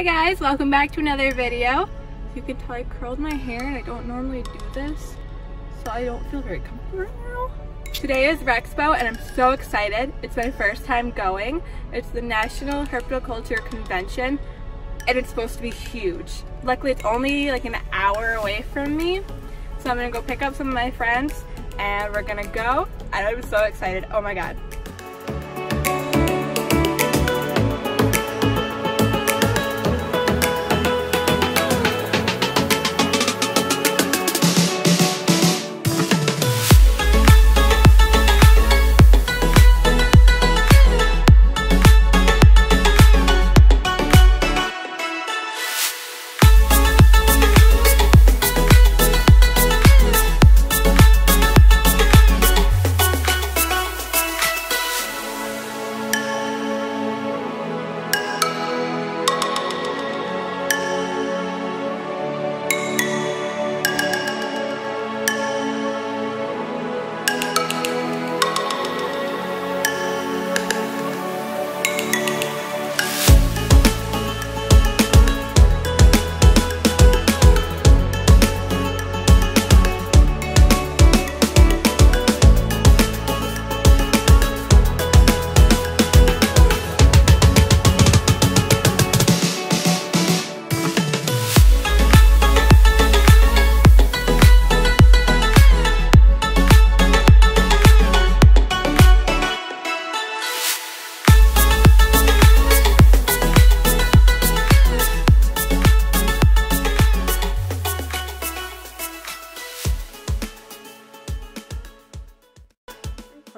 Hi guys, welcome back to another video. You can tell I curled my hair and I don't normally do this, so I don't feel very comfortable right now. Today is Rexpo and I'm so excited. It's my first time going. It's the National Herpetoculture Convention and it's supposed to be huge. Luckily it's only like an hour away from me, so I'm gonna go pick up some of my friends and we're gonna go. I'm so excited, oh my god.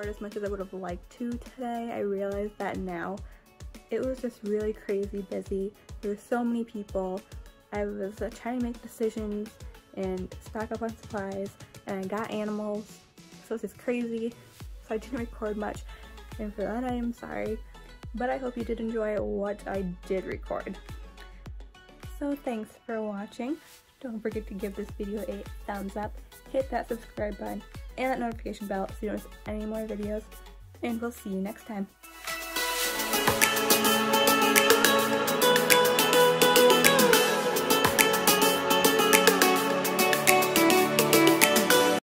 Record as much as I would have liked to today. I realized that now. It was just really crazy busy. There were so many people. I was uh, trying to make decisions and stock up on supplies and I got animals. So it's just crazy. So I didn't record much and for that I am sorry. But I hope you did enjoy what I did record. So thanks for watching. Don't forget to give this video a thumbs up, hit that subscribe button, and that notification bell so you don't miss any more videos. And we'll see you next time.